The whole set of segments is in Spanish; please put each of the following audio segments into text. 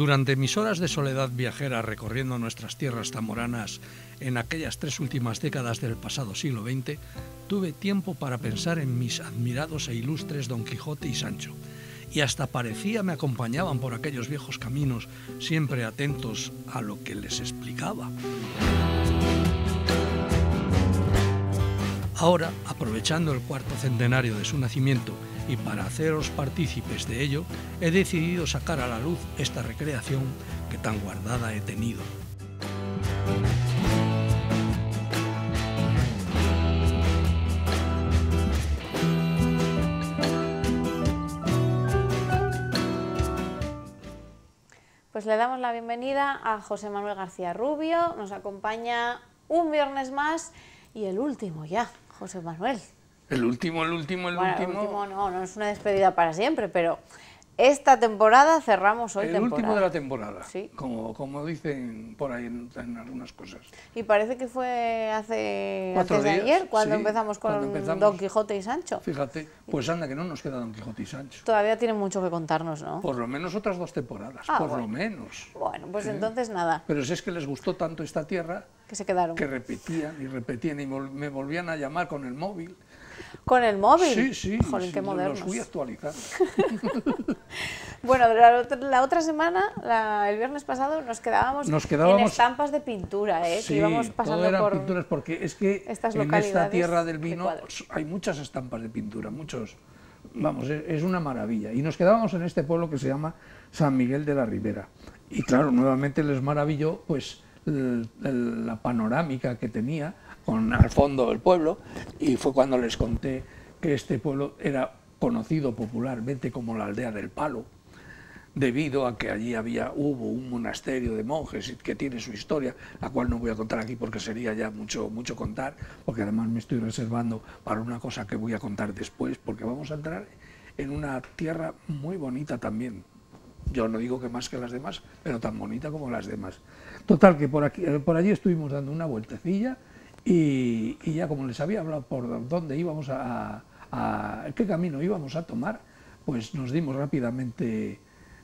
Durante mis horas de soledad viajera recorriendo nuestras tierras zamoranas en aquellas tres últimas décadas del pasado siglo XX, tuve tiempo para pensar en mis admirados e ilustres Don Quijote y Sancho, y hasta parecía me acompañaban por aquellos viejos caminos, siempre atentos a lo que les explicaba. Ahora, aprovechando el cuarto centenario de su nacimiento y para haceros partícipes de ello, he decidido sacar a la luz esta recreación que tan guardada he tenido. Pues le damos la bienvenida a José Manuel García Rubio, nos acompaña un viernes más y el último ya. José Manuel. El último, el último, el Bueno, último. el último no, no es una despedida para siempre, pero esta temporada cerramos hoy el temporada. último de la temporada, Sí. como, como dicen por ahí en, en algunas cosas. Y parece que fue hace Cuatro antes de días, ayer cuando sí, empezamos con cuando empezamos. Don Quijote y Sancho. Fíjate, pues anda que no nos queda Don Quijote y Sancho. Todavía tiene mucho que contarnos, ¿no? Por lo menos otras dos temporadas, Ah, por bueno. lo menos. Bueno, pues ¿Eh? entonces nada, Pero si es que les gustó tanto esta tierra que se quedaron. que repetían y repetían y vol- me volvían a llamar con el móvil. Con el móvil. Sí, sí, Jolín, sí, qué los modernos. fui actualizando. Bueno, la, otra- la otra semana, la- el viernes pasado, nos quedábamos, Nos quedábamos- en estampas de pintura, ¿eh? que Sí, íbamos todo pasando eran por... pinturas porque es que en esta tierra del de vino hay muchas estampas de pintura, muchos. Vamos, es, es una maravilla. Y nos quedábamos en este pueblo que se llama San Miguel de la Ribera. Y claro, nuevamente les maravilló pues la panorámica que tenía con al fondo el pueblo y fue cuando les conté que este pueblo era conocido popularmente como la aldea del palo debido a que allí había, hubo un monasterio de monjes que tiene su historia, la cual no voy a contar aquí porque sería ya mucho, mucho contar, porque además me estoy reservando para una cosa que voy a contar después, porque vamos a entrar en una tierra muy bonita también. Yo no digo que más que las demás, pero tan bonita como las demás. Total, que por, aquí, eh, por allí estuvimos dando una vueltecilla y, ya como les había hablado por dónde íbamos a, qué camino íbamos a tomar, pues nos dimos rápidamente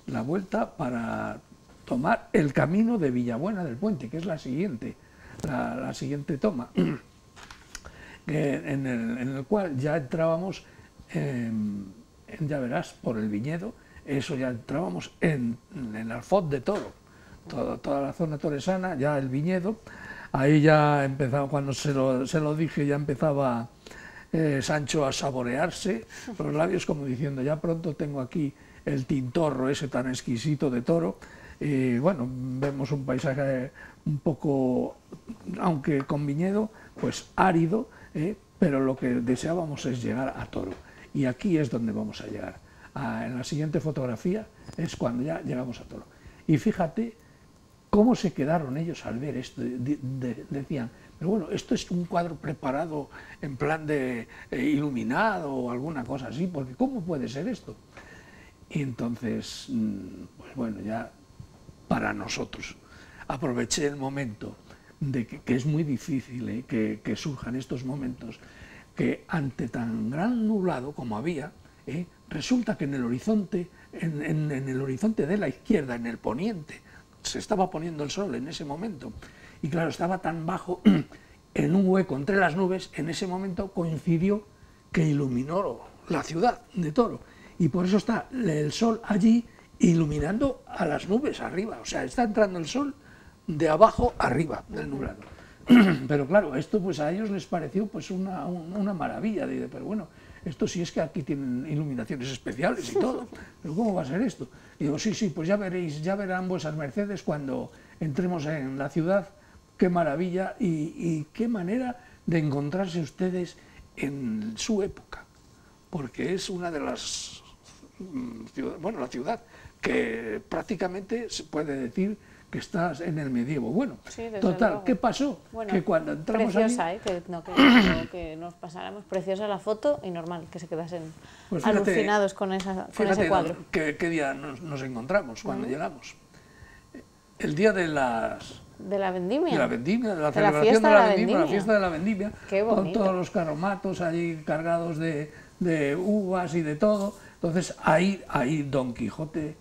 la vuelta para tomar el camino de Villabuena del Puente, que es la siguiente, la, siguiente toma, en, el, cual ya entrábamos, en, en, ya verás, por el viñedo, eso ya entrábamos en, en el Alfoz de Toro, toda, la zona toresana, ya el viñedo, ahí ya empezaba, cuando se lo, se lo dije, ya empezaba eh, Sancho a saborearse los labios como diciendo, ya pronto tengo aquí el tintorro ese tan exquisito de toro. Bueno, vemos un paisaje un poco, aunque con viñedo, pues árido, ¿eh? pero lo que deseábamos es llegar a toro. Y aquí es donde vamos a llegar. Ah, en la siguiente fotografía es cuando ya llegamos a toro. Y fíjate cómo se quedaron ellos al ver esto. De- de- decían, pero bueno, esto es un cuadro preparado en plan de eh, iluminado o alguna cosa así, porque ¿cómo puede ser esto? Y entonces, mm, pues bueno, ya para nosotros, aproveché el momento de que, es muy difícil eh, que, surjan estos momentos, que ante tan gran nublado como había, eh, resulta que en el horizonte, en el horizonte de la izquierda, en el poniente, se estaba poniendo el sol en ese momento. Y claro, estaba tan bajo, en un hueco entre las nubes, en ese momento coincidió que iluminó la ciudad de Toro. Y por eso está el sol allí iluminando a las nubes arriba. O sea, está entrando el sol de abajo arriba del nublado. Pero claro, esto pues a ellos les pareció pues una, un- una maravilla. Pero bueno, esto sí es que aquí tienen iluminaciones especiales y todo. Pero ¿cómo va a ser esto? Y digo, sí, sí, pues ya veréis, ya verán vuestras mercedes cuando entremos en la ciudad. Qué maravilla y, y qué manera de encontrarse ustedes en su época. Porque es una de las mm, bueno, la ciudad que prácticamente se puede decir que estás en el medievo. Bueno, Sí, total, luego. ¿qué pasó? Bueno, que cuando entramos preciosa, allí, ¿eh? que, no, que, no, que nos pasáramos preciosa la foto y normal que se quedasen Pues fíjate- alucinados con, esa, con ese cuadro. qué, qué día nos, nos encontramos cuando llegamos. El día de las De la vendimia. de la vendimia, de la De celebración fiesta de de la vendimia, la fiesta de la vendimia, Qué con todos los carromatos allí cargados de, de uvas y de todo. Entonces ahí, ahí Don Quijote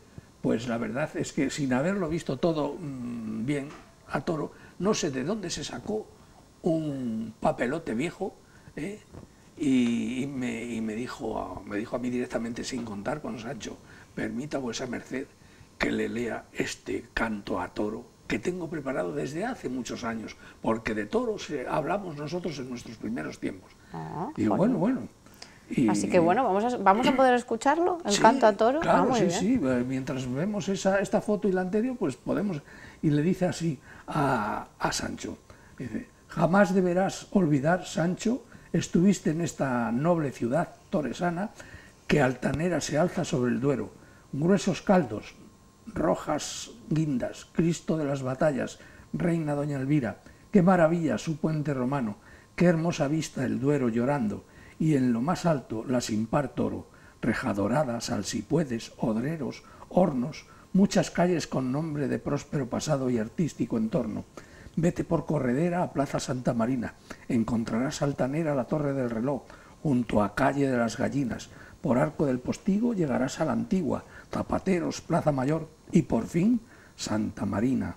pues la verdad es que sin haberlo visto todo mm, bien a toro, no sé de dónde se sacó un papelote viejo ¿eh? y, me, dijo, me dijo a mí directamente sin contar con Sancho, permita vuesa merced que le lea este canto a toro que tengo preparado desde hace muchos años, porque de toros hablamos nosotros en nuestros primeros tiempos. Ah, y bueno, bueno. Así que bueno, vamos a, vamos a poder escucharlo, el canto a toro. Claro, ah, sí, sí. Mientras vemos esa, esta foto y la anterior, pues podemos. Y le dice así a, a Sancho: dice, Jamás deberás olvidar, Sancho, estuviste en esta noble ciudad toresana que altanera se alza sobre el Duero, gruesos caldos, rojas guindas, Cristo de las batallas, reina doña Elvira, qué maravilla su puente romano, qué hermosa vista el Duero llorando, y en lo más alto la sin par toro, salsipuedes, odreros, hornos, muchas calles con nombre de próspero pasado y artístico entorno. Vete por corredera a Plaza Santa Marina, encontrarás altanera la Torre del Reloj, junto a Calle de las Gallinas, por Arco del Postigo llegarás a la Antigua, Zapateros, Plaza Mayor y por fin Santa Marina.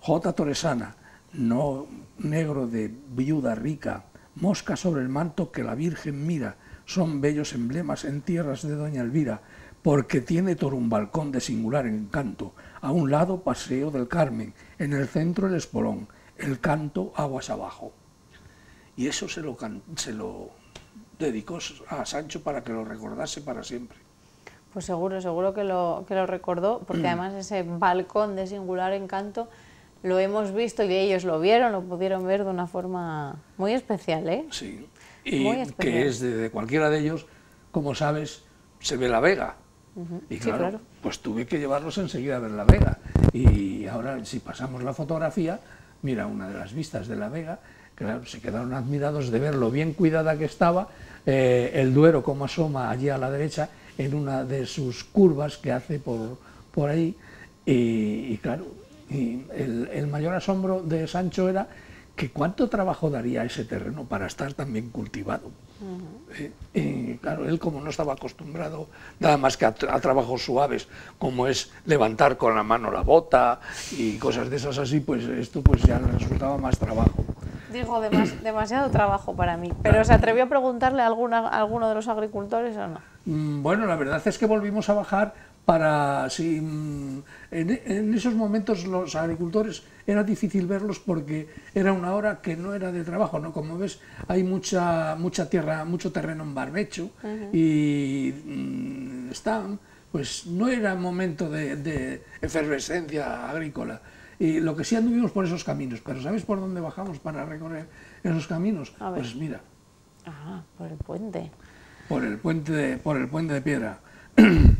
J. Toresana, no negro de viuda rica, mosca sobre el manto que la Virgen mira, son bellos emblemas en tierras de Doña Elvira, porque tiene todo un balcón de singular encanto, a un lado Paseo del Carmen, en el centro el Espolón, el canto aguas abajo. Y eso se lo, se lo dedicó a Sancho para que lo recordase para siempre. Pues seguro, seguro que lo, que lo recordó, porque mm. además ese balcón de singular encanto lo hemos visto y ellos lo vieron, lo pudieron ver de una forma muy especial, ¿eh? Sí, y que es de, cualquiera de ellos, como sabes, se ve la Vega. Y claro, pues tuve que llevarlos enseguida a ver la Vega. Y ahora, si pasamos la fotografía, mira una de las vistas de la Vega, claro, se quedaron admirados de ver lo bien cuidada que estaba, eh, el Duero como asoma allí a la derecha, en una de sus curvas que hace por, por ahí. Y, claro, y el, mayor asombro de Sancho era que cuánto trabajo daría ese terreno para estar tan bien cultivado. Eh, y claro, él como no estaba acostumbrado nada más que a, trabajos suaves, como es levantar con la mano la bota y cosas de esas así, pues esto pues ya le resultaba más trabajo. Dijo, demasiado trabajo para mí. ¿Pero se atrevió a preguntarle a, alguna, a alguno de los agricultores o no? Mm, bueno, la verdad es que volvimos a bajar para si mm, en, esos momentos los agricultores era difícil verlos porque era una hora que no era de trabajo, ¿no? Como ves, hay mucha mucha tierra, mucho terreno en barbecho y mm, están, pues no era momento de, efervescencia agrícola. Y lo que sí anduvimos por esos caminos, pero ¿sabes por dónde bajamos para recorrer esos caminos? Pues mira. Ah, por el puente. Por el puente de, por el puente de piedra.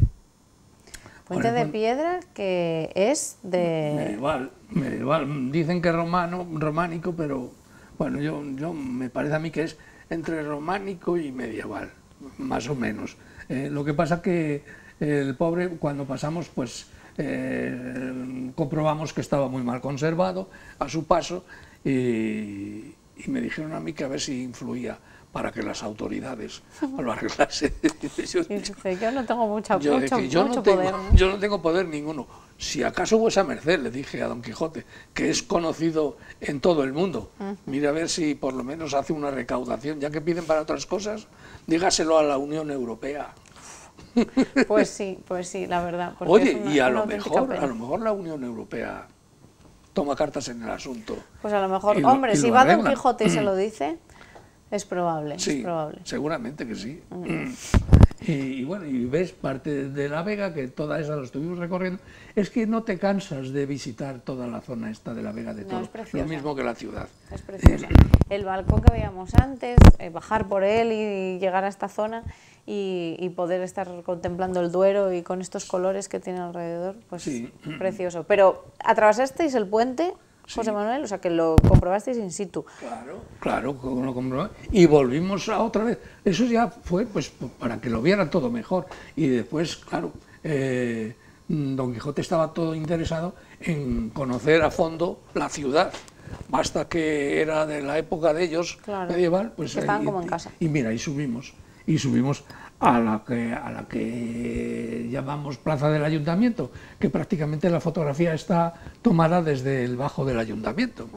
Puente de piedra que es de... Medieval, medieval. Dicen que romano, románico, pero bueno, yo, yo me parece a mí que es entre románico y medieval, más o menos. Eh, lo que pasa que el pobre, cuando pasamos, pues eh, comprobamos que estaba muy mal conservado a su paso y, y me dijeron a mí que a ver si influía para que las autoridades lo arreglasen. yo, no tengo mucha, yo, mucho, yo no tengo, poder. Yo no tengo poder ninguno. Si acaso vuesa merced, le dije a Don Quijote, que es conocido en todo el mundo, mire a ver si por lo menos hace una recaudación, ya que piden para otras cosas, dígaselo a la Unión Europea. Pues sí, pues sí, la verdad. Oye, y a lo mejor, a lo mejor la Unión Europea toma cartas en el asunto. Pues a lo mejor, hombre, si va Don Quijote y se lo dice, es probable, sí, es probable. seguramente que sí. Mm. Y, bueno, y ves parte de la Vega, que toda esa lo estuvimos recorriendo, es que no te cansas de visitar toda la zona esta de la Vega de Toro, lo mismo que la ciudad. Es preciosa. El balcón que veíamos antes, eh, bajar por él y llegar a esta zona y, poder estar contemplando el Duero y con estos colores que tiene alrededor, pues sí. precioso. Pero atravesasteis el puente José Manuel, o sea que lo comprobasteis in situ. Claro, claro, lo comprobamos. Y volvimos a otra vez. Eso ya fue pues para que lo vieran todo mejor. Y después, claro, eh, Don Quijote estaba todo interesado en conocer a fondo la ciudad. Basta que era de la época de ellos, medieval, pues... estaban como en casa. Y, mira, y subimos, y subimos a la que, a la que llamamos Plaza del Ayuntamiento, que prácticamente la fotografía está tomada desde el bajo del Ayuntamiento.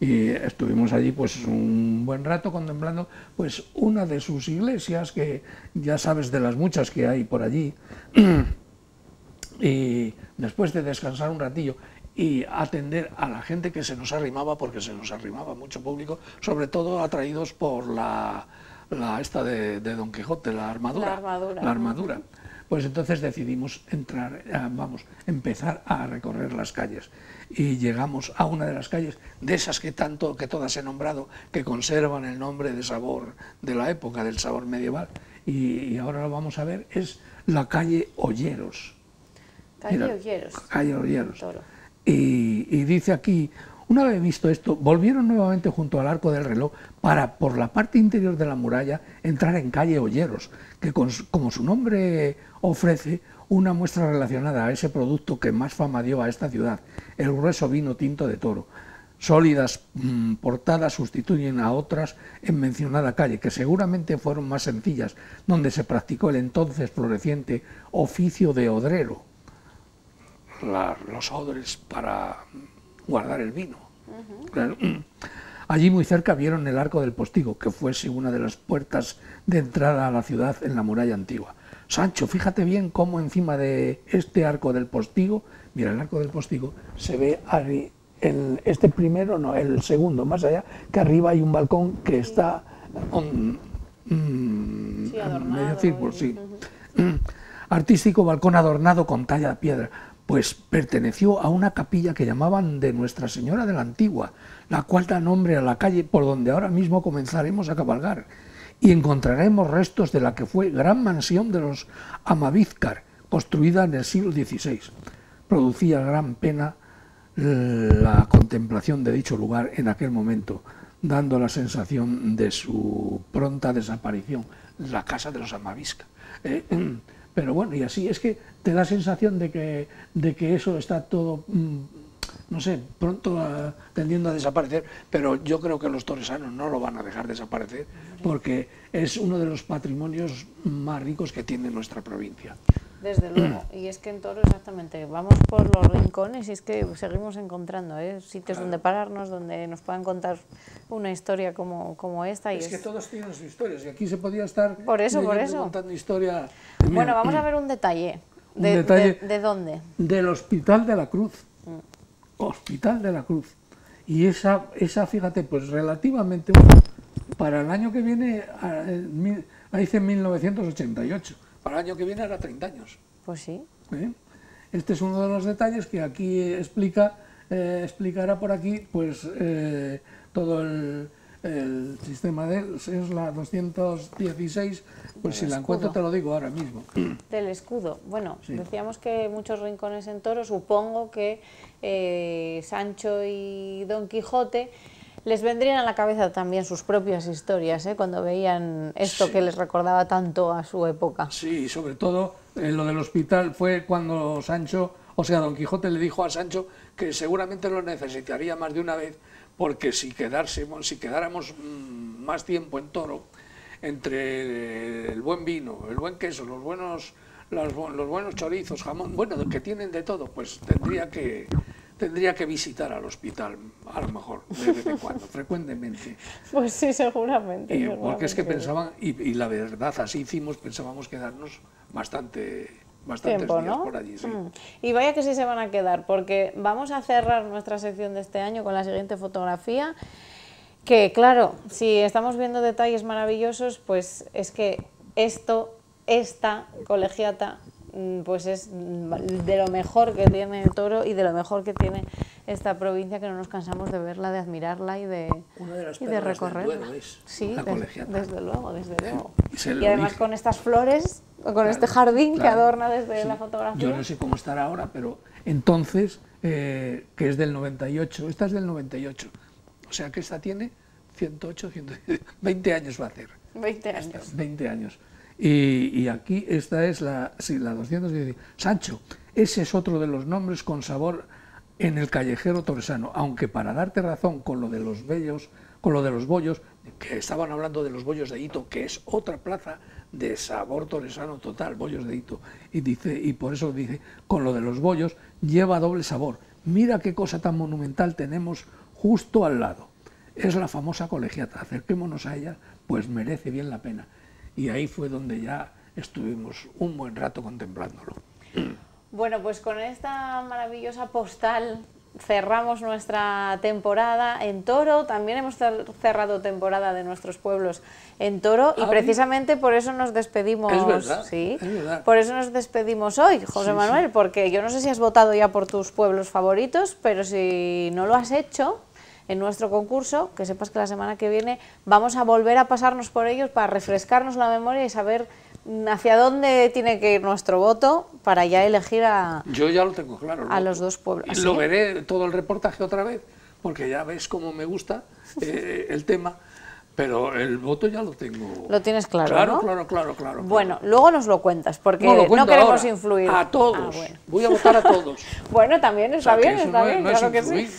Y estuvimos allí pues un buen rato contemplando pues una de sus iglesias, que ya sabes de las muchas que hay por allí. y después de descansar un ratillo y atender a la gente que se nos arrimaba, porque se nos arrimaba mucho público, sobre todo atraídos por la la esta de, Don Quijote, la armadura. La armadura. Pues entonces decidimos entrar, eh, vamos, empezar a recorrer las calles. Y llegamos a una de las calles, de esas que tanto, que todas he nombrado, que conservan el nombre de sabor de la época, del sabor medieval. Y, ahora lo vamos a ver, es la calle Olleros. Calle Olleros. Calle Olleros. Y, y dice aquí una vez visto esto, volvieron nuevamente junto al arco del reloj para, por la parte interior de la muralla, entrar en calle Olleros, que como su nombre ofrece, una muestra relacionada a ese producto que más fama dio a esta ciudad, el grueso vino tinto de toro. Sólidas mm, portadas sustituyen a otras en mencionada calle, que seguramente fueron más sencillas, donde se practicó el entonces floreciente oficio de odrero. los odres para guardar el vino. Allí muy cerca vieron el arco del postigo, que fuese una de las puertas de entrada a la ciudad en la muralla antigua. Sancho, fíjate bien cómo encima de este arco del postigo, mira, el arco del postigo, se ve el, este primero, no, el segundo, más allá, que arriba hay un balcón que está mm, medio círculo, sí. Artístico balcón adornado con talla de piedra pues perteneció a una capilla que llamaban de Nuestra Señora de la Antigua, la cual da nombre a la calle por donde ahora mismo comenzaremos a cabalgar, y encontraremos restos de la que fue gran mansión de los Amavízcar, construida en el siglo XVI. Producía gran pena la contemplación de dicho lugar en aquel momento, dando la sensación de su pronta desaparición, la casa de los Amavízcar. Eh, pero bueno, y así es que te da sensación de que, de que eso está todo, mm, no sé, pronto ah, tendiendo a desaparecer, pero yo creo que los toresanos no lo van a dejar desaparecer porque es uno de los patrimonios más ricos que tiene nuestra provincia. Desde luego, y es que en Toro exactamente, vamos por los rincones y es que seguimos encontrando ¿eh? sitios donde pararnos, donde nos puedan contar una historia como, como esta. Y es, que todos tienen sus historias y aquí se podía estar por eso, por eso. contando historia. Bueno, vamos a ver un detalle. De, de, dónde? Del Hospital de la Cruz. Mm. Hospital de la Cruz. Y esa, esa, fíjate, pues relativamente para el año que viene, ahí dice 1988 para el año que viene hará 30 años. Pues sí. ¿Eh? Este es uno de los detalles que aquí explica, eh, explicará por aquí pues eh, todo el, sistema de es la 216, pues si la encuentro te lo digo ahora mismo. Del escudo. Bueno, decíamos que muchos rincones en Toro, supongo que Sancho y Don Quijote les vendrían a la cabeza también sus propias historias, ¿eh? cuando veían esto que les recordaba tanto a su época. Sí, sobre todo en lo del hospital fue cuando Sancho, o sea, Don Quijote le dijo a Sancho que seguramente lo necesitaría más de una vez, porque si, quedásemos, si quedáramos mm, más tiempo en Toro, entre el buen vino, el buen queso, los buenos, los, los buenos chorizos, jamón, bueno, que tienen de todo, pues tendría que tendría que visitar al hospital, a lo mejor, de vez en cuando, frecuentemente. Pues sí, seguramente. porque es que pensaban, y, la verdad, así hicimos, pensábamos quedarnos bastante bastantes días por allí. Sí. Mm. Y vaya que sí se van a quedar, porque vamos a cerrar nuestra sección de este año con la siguiente fotografía, que claro, si estamos viendo detalles maravillosos, pues es que esto, esta colegiata pues es de lo mejor que tiene Toro y de lo mejor que tiene esta provincia que no nos cansamos de verla, de admirarla y de, y de recorrerla. sí, desde luego, desde luego. Y, además con estas flores, con este jardín que adorna desde la fotografía. Yo no sé cómo estará ahora, pero entonces, eh, que es del 98, esta es del 98, o sea que esta tiene 108, 120 años va a hacer. 20 años. 20 años. Y, aquí esta es la, sí, la 210. Sancho, ese es otro de los nombres con sabor en el callejero toresano, aunque para darte razón con lo de los bellos, con lo de los bollos, que estaban hablando de los bollos de Hito, que es otra plaza de sabor toresano total, bollos de hito. Y, dice, y por eso dice, con lo de los bollos, lleva doble sabor. Mira qué cosa tan monumental tenemos justo al lado. Es la famosa colegiata, acerquémonos a ella, pues merece bien la pena. Y ahí fue donde ya estuvimos un buen rato contemplándolo. Bueno, pues con esta maravillosa postal cerramos nuestra temporada en Toro, también hemos cerrado temporada de nuestros pueblos en Toro y ah, precisamente por eso nos despedimos, sí, por eso nos despedimos hoy, José Manuel, porque yo no sé si has votado ya por tus pueblos favoritos, pero si no lo has hecho en nuestro concurso, que sepas que la semana que viene vamos a volver a pasarnos por ellos para refrescarnos la memoria y saber hacia dónde tiene que ir nuestro voto para ya elegir a, Yo ya lo tengo claro, a los dos pueblos. Y lo veré todo el reportaje otra vez, porque ya ves cómo me gusta eh, el tema. Pero el voto ya lo tengo. Lo tienes claro, claro, ¿no? Claro, claro, claro. Bueno, luego nos lo cuentas, porque no, queremos influir. A todos. Ah, Voy a votar a todos. bueno, también está bien, está bien, claro que sí.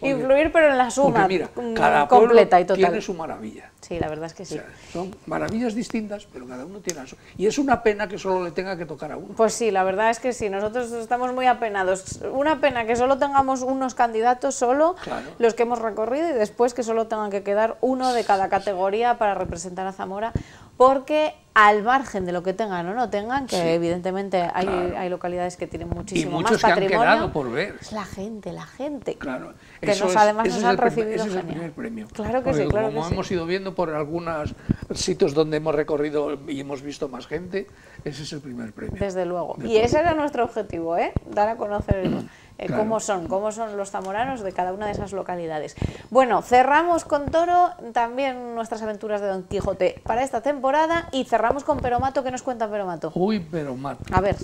Influir, pero en la suma cada completa y total. tiene su maravilla. Sí, la verdad es que sí. son maravillas distintas, pero cada uno tiene eso. Y es una pena que solo le tenga que tocar a uno. Pues sí, la verdad es que sí. Nosotros estamos muy apenados. Una pena que solo tengamos unos candidatos solo, los que hemos recorrido, y después que solo tengan que quedar uno de cada categoría para representar a Zamora, porque al margen de lo que tengan o no tengan, que evidentemente hay, hay, localidades que tienen muchísimo más patrimonio. por ver. Es la gente, la gente. Claro. Que nos, además nos han recibido ese es el primer premio. Claro que sí, claro como hemos ido viendo por algunos sitios donde hemos recorrido y hemos visto más gente, ese es el primer premio. Desde luego. y ese era nuestro objetivo, ¿eh? Dar a conocer eh, cómo son, cómo son los zamoranos de cada una de esas localidades. Bueno, cerramos con Toro también nuestras aventuras de Don Quijote para esta temporada y cerramos con Peromato. ¿Qué nos cuenta Peromato? Uy, Peromato. A ver.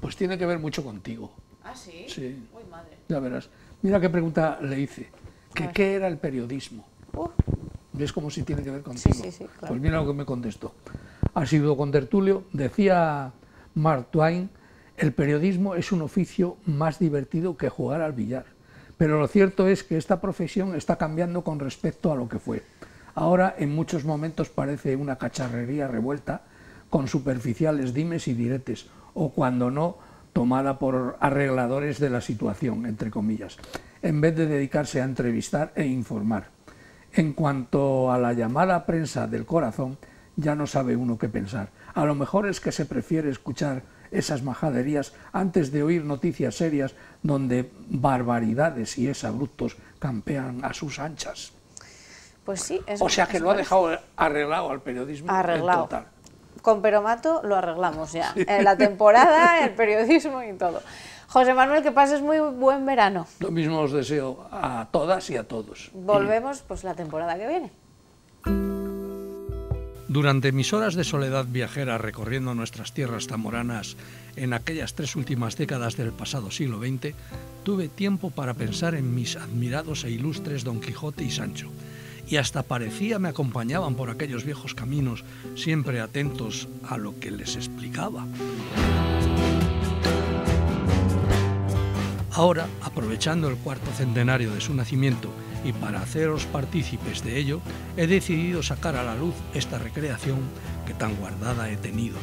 Pues tiene que ver mucho contigo. ¿Ah, sí? Sí. Uy, madre. Ya verás. Mira qué pregunta le hice. Que, ¿Qué era el periodismo? Uh. ¿Ves cómo si tiene que ver contigo? Sí, sí, sí, Pues mira lo que me contestó. Ha sido con Tertulio. Decía Mark Twain el periodismo es un oficio más divertido que jugar al billar, pero lo cierto es que esta profesión está cambiando con respecto a lo que fue. Ahora en muchos momentos parece una cacharrería revuelta con superficiales dimes y diretes, o cuando no, tomada por arregladores de la situación, entre comillas, en vez de dedicarse a entrevistar e informar. En cuanto a la llamada prensa del corazón, ya no sabe uno qué pensar. A lo mejor es que se prefiere escuchar esas majaderías antes de oír noticias serias donde barbaridades y abruptos campean a sus anchas. Pues sí, O sea que lo ha dejado arreglado al periodismo. Arreglado. Con Peromato lo arreglamos ya. En la temporada, el periodismo y todo. José Manuel, que pases muy buen verano. Lo mismo os deseo a todas y a todos. Volvemos pues la temporada que viene. Durante mis horas de soledad viajera recorriendo nuestras tierras zamoranas en aquellas tres últimas décadas del pasado siglo XX, tuve tiempo para pensar en mis admirados e ilustres Don Quijote y Sancho, y hasta parecía me acompañaban por aquellos viejos caminos, siempre atentos a lo que les explicaba. Ahora, aprovechando el cuarto centenario de su nacimiento y para haceros partícipes de ello, he decidido sacar a la luz esta recreación que tan guardada he tenido